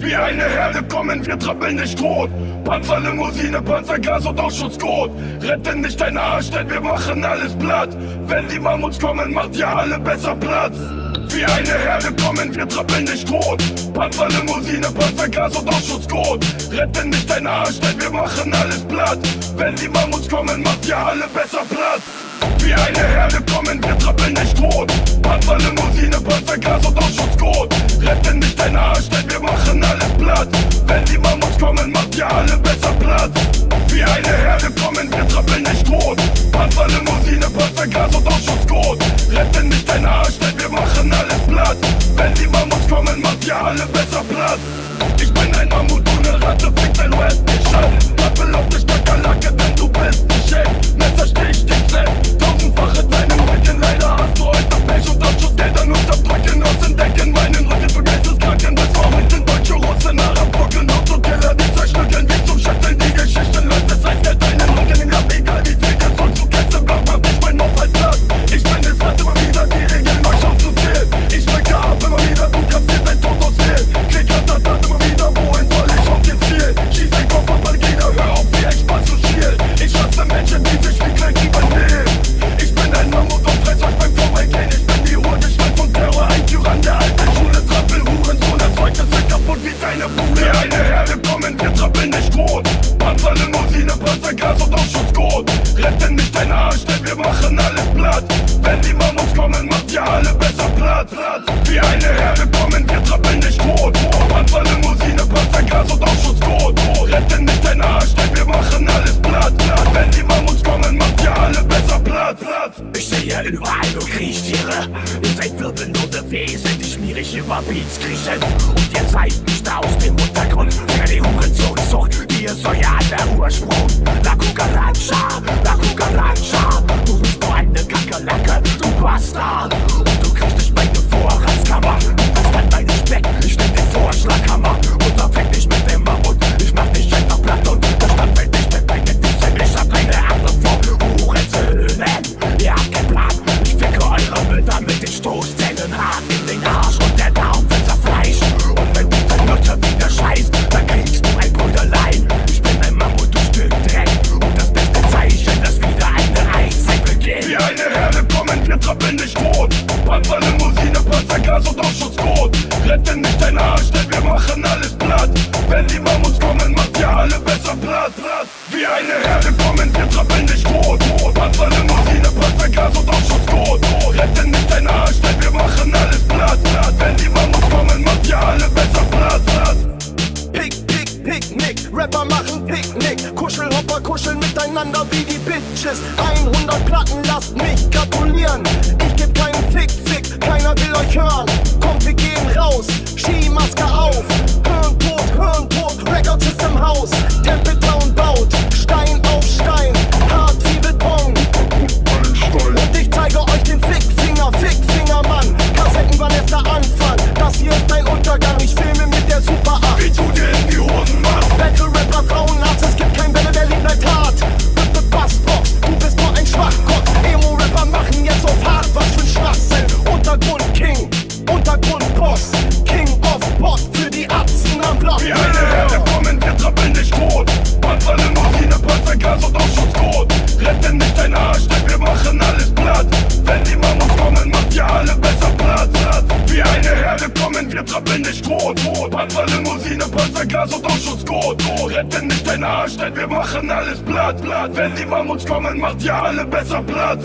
Wie eine Herde kommen wir trappeln nicht tot. Panzerlimousine, Panzergas und Ausschutzcode. Retten nicht deinen Arsch, denn wir machen alles platt. Wenn die Mammuts kommen, macht ihr alle besser Platz. Wie eine Herde kommen wir trappeln nicht tot. Panzerlimousine, Panzergas und Ausschutzcode. Retten nicht deinen Arsch, denn wir machen alles platt. Wenn die Mammuts kommen, macht ihr alle besser Platz. Wie eine Herde Mammuts kommen, macht ihr alle besser Platz. Wie eine Herde kommen wir trappeln nicht tot. Panzerlimousine, Panzergas und Ausschutzcode. Retten nicht deinen Arsch, denn wir machen alles platt. Wenn die Mammuts kommen, macht ihr alle besser Platz. Ich bin ein Mammut ohne Ratte, fick Ausschutzcode. Retten nicht deinen Arsch, denn wir machen alles platt. Wenn die Mammuts kommen, macht ihr alle besser Platz. Wie eine Herde Beats kriechen. Und ihr seid nicht aus dem Untergrund für die Hurensohnsucht. Die ist euer aller Ursprung. La Cucaracha, La Cucaracha. Kommen, wir trappeln nicht tot. Panzerlimousine, Panzergas und Ausschutzcode. Retten nicht deinen Arsch, denn wir machen alles platt. Wenn die Mammuts kommen, macht ihr alle besser Platz. Wie eine Herde kommen, wir trappeln nicht tot. Panzerlimousine, Panzergas und Ausschutzcode. Picknick, Rapper machen Picknick. Kuschelhopper kuscheln miteinander wie die Bitches. 100 Platten, lasst mich gratulieren. Ich geb keinen Fick, Fick, keiner will euch hören. Kommt, wir gehen raus, Skimaske auf. Hirntod, Hirntod, Records ist im Haus. Temple wir trappeln nicht tot. Panzerlimousine, Panzergas und Ausschutzcode. Retten nicht deinen Arsch, denn wir machen alles platt. Wenn die Mammuts kommen, macht ihr alle besser Platz.